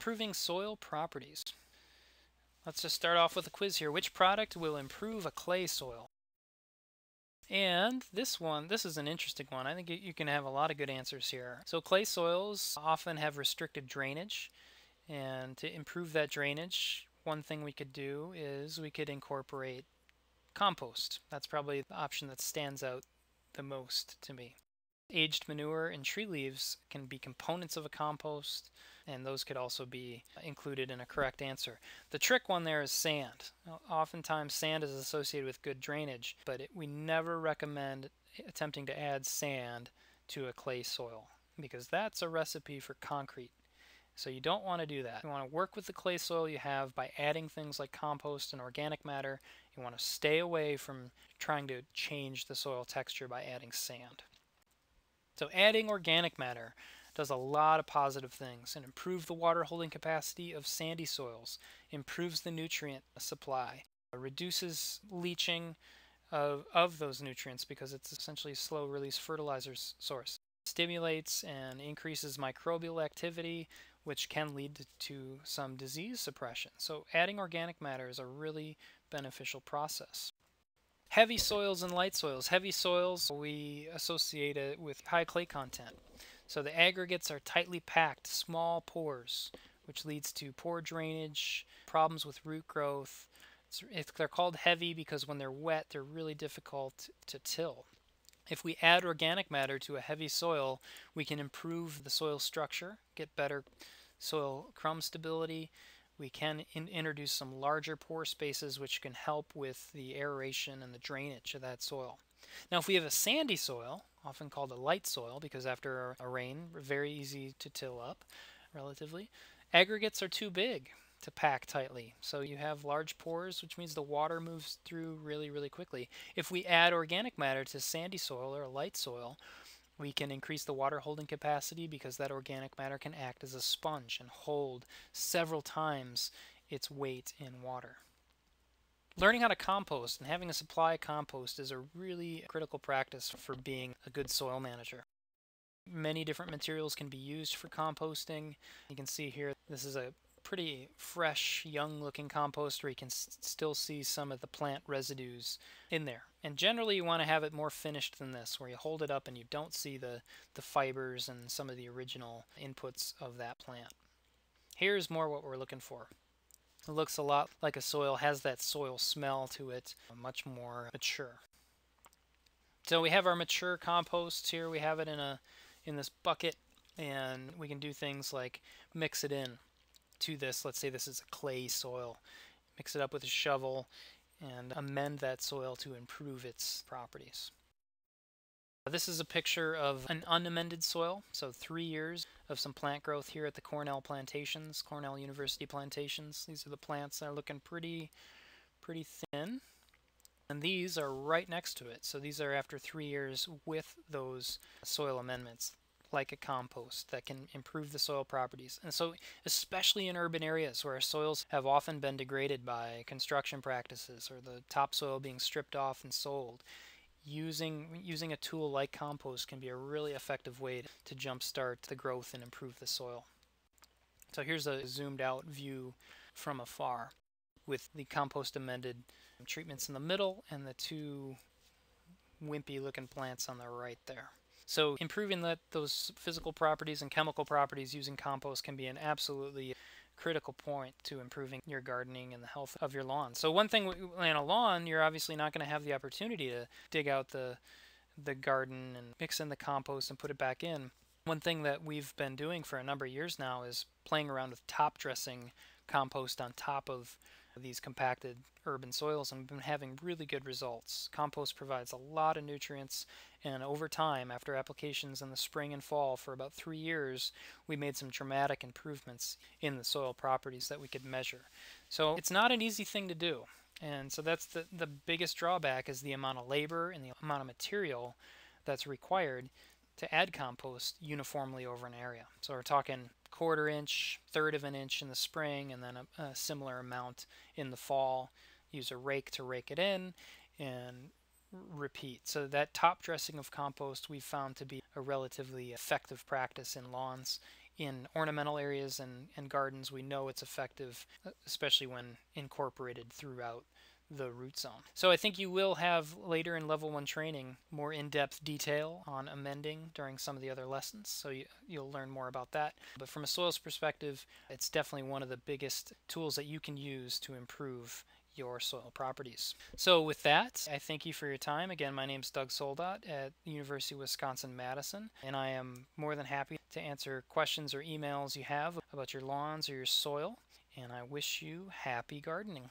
improving soil properties. Let's just start off with a quiz here. Which product will improve a clay soil? And this one, this is an interesting one. I think you can have a lot of good answers here. So clay soils often have restricted drainage. And to improve that drainage, one thing we could do is we could incorporate compost. That's probably the option that stands out the most to me. Aged manure and tree leaves can be components of a compost, and those could also be included in a correct answer. The trick one there is sand. Oftentimes, sand is associated with good drainage, but it, we never recommend attempting to add sand to a clay soil because that's a recipe for concrete. So you don't want to do that. You want to work with the clay soil you have by adding things like compost and organic matter. You want to stay away from trying to change the soil texture by adding sand. So adding organic matter does a lot of positive things and improves the water holding capacity of sandy soils, improves the nutrient supply, uh, reduces leaching of, of those nutrients because it's essentially a slow release fertilizer source, stimulates and increases microbial activity, which can lead to some disease suppression. So adding organic matter is a really beneficial process. Heavy soils and light soils. Heavy soils, we associate it with high clay content. So the aggregates are tightly packed, small pores, which leads to poor drainage, problems with root growth. They're called heavy because when they're wet, they're really difficult to till. If we add organic matter to a heavy soil, we can improve the soil structure, get better soil crumb stability, we can in introduce some larger pore spaces which can help with the aeration and the drainage of that soil. Now if we have a sandy soil, often called a light soil because after a rain, very easy to till up relatively, aggregates are too big to pack tightly. So you have large pores, which means the water moves through really, really quickly. If we add organic matter to sandy soil or a light soil, we can increase the water holding capacity because that organic matter can act as a sponge and hold several times its weight in water. Learning how to compost and having a supply of compost is a really critical practice for being a good soil manager. Many different materials can be used for composting. You can see here this is a pretty fresh, young looking compost where you can still see some of the plant residues in there. And generally you want to have it more finished than this, where you hold it up and you don't see the, the fibers and some of the original inputs of that plant. Here's more what we're looking for. It looks a lot like a soil, has that soil smell to it, much more mature. So we have our mature compost here. We have it in a in this bucket and we can do things like mix it in to this. Let's say this is a clay soil. Mix it up with a shovel and amend that soil to improve its properties. This is a picture of an unamended soil, so three years of some plant growth here at the Cornell plantations, Cornell University plantations. These are the plants that are looking pretty, pretty thin. And these are right next to it, so these are after three years with those soil amendments like a compost that can improve the soil properties. And so, especially in urban areas where soils have often been degraded by construction practices or the topsoil being stripped off and sold, using using a tool like compost can be a really effective way to jumpstart the growth and improve the soil. So here's a zoomed out view from afar with the compost amended treatments in the middle and the two wimpy looking plants on the right there. So improving that those physical properties and chemical properties using compost can be an absolutely critical point to improving your gardening and the health of your lawn. So one thing in a lawn, you're obviously not going to have the opportunity to dig out the the garden and mix in the compost and put it back in. One thing that we've been doing for a number of years now is playing around with top dressing compost on top of these compacted urban soils and we've been having really good results. Compost provides a lot of nutrients and over time, after applications in the spring and fall for about three years, we made some dramatic improvements in the soil properties that we could measure. So it's not an easy thing to do. And so that's the, the biggest drawback is the amount of labor and the amount of material that's required to add compost uniformly over an area. So we're talking quarter inch, third of an inch in the spring, and then a, a similar amount in the fall. Use a rake to rake it in and repeat. So that top dressing of compost we found to be a relatively effective practice in lawns in ornamental areas and, and gardens, we know it's effective, uh, especially when incorporated throughout the root zone. So I think you will have later in level 1 training more in-depth detail on amending during some of the other lessons, so you, you'll learn more about that. But from a soils perspective, it's definitely one of the biggest tools that you can use to improve your soil properties. So with that, I thank you for your time. Again, my name is Doug Soldat at University of Wisconsin-Madison, and I am more than happy to answer questions or emails you have about your lawns or your soil, and I wish you happy gardening.